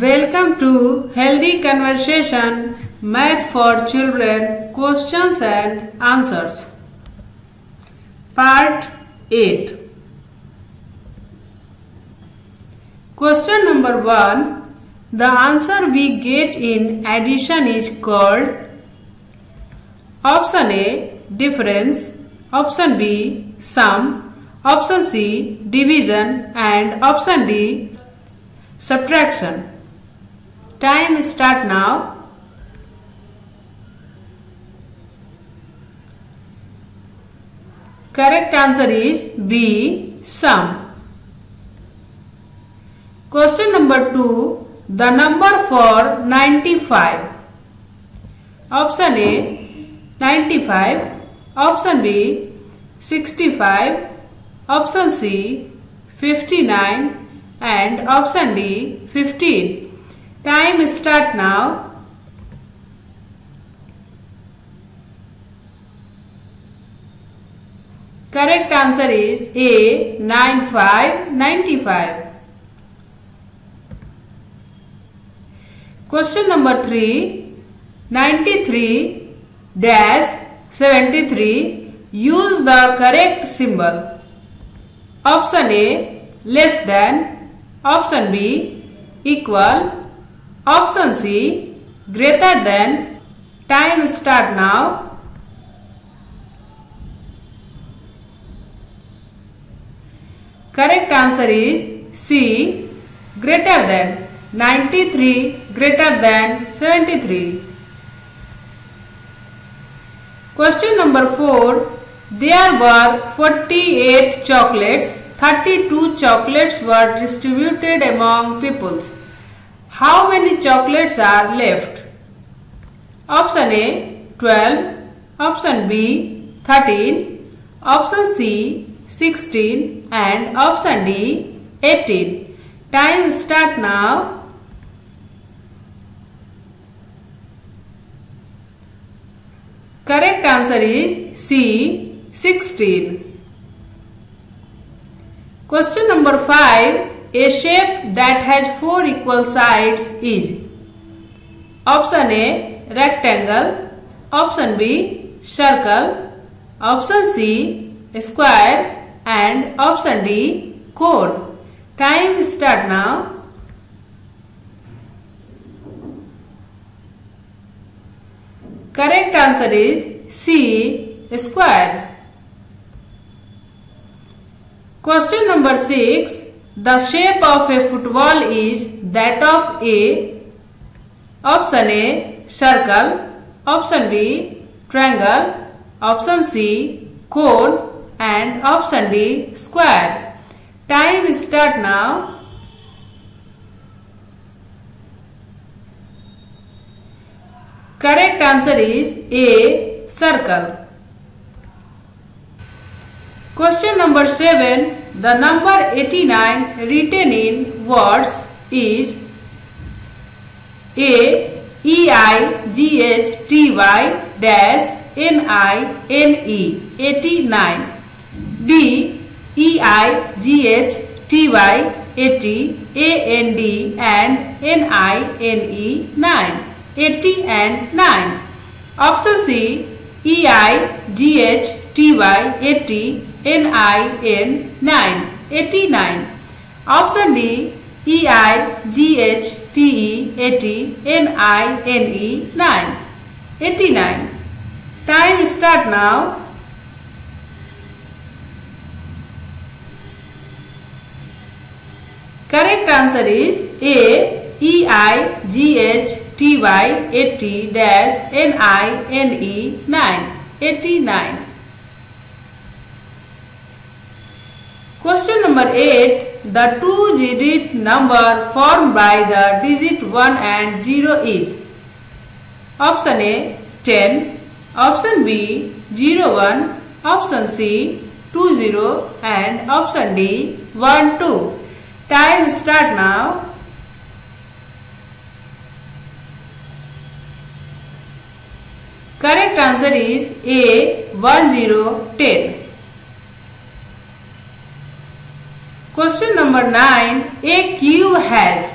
Welcome to Healthy Conversation Math for Children Questions and Answers. Part 8. Question number 1. The answer we get in addition is called Option A difference, Option B sum, Option C division and Option D subtraction. Time start now. Correct answer is B sum. Question number 2. The number for 95. Option A 95. Option B 65. Option C 59 and option D 15. Time start now. Correct answer is A 9595. Question number 3 93 dash 73 use the correct symbol. Option A less than, option B equal, option C greater than. Time start now. Correct answer is C greater than 93 greater than 73. Question number 4. There were 48 chocolates. 32 chocolates were distributed among peoples. How many chocolates are left? Option A 12, option B 13, option C 16 and option D 18. Time start now. Correct answer is C 16. Question number 5. A shape that has four equal sides is Option A rectangle, option B circle, option C square and option D cone. Time start now. Correct answer is C square. Question number 6. The shape of a football is that of A. Option A circle, option B triangle, option C cone and option D square. Time start now. Correct answer is A circle. Question number 7. The number 89 written in words is A E I G H T Y dash N I N E 89 B E I G H T Y 80 A N D and N I N E 9 80 and 9 Option C E I G H T Y 80 N I N 9 89 Option D E I G H T E 80 N I N E 9 89 Time start now. Correct answer is A E I G H T Y 80 dash N I N E 9 89 Question number 8 The two digit number formed by the digit 1 and 0 is Option A 10 Option B 01 Option C 20 and option D 12 Time start now. Correct answer is A 1010. Question number 9. A cube has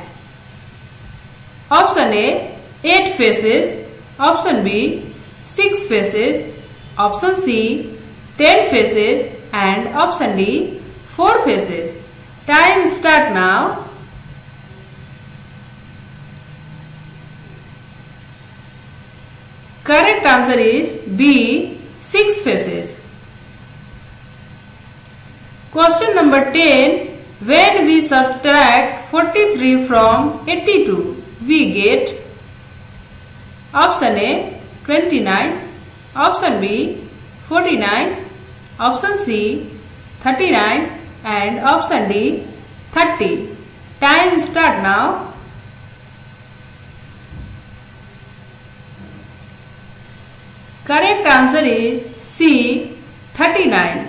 Option A 8 faces. Option B 6 faces. Option C 10 faces and option D 4 faces. Time start now. Correct answer is B 6 faces. Question number 10. When we subtract 43 from 82, we get option A 29, option B 49, option C 39 and option D 30. Time start now. Correct answer is C 39.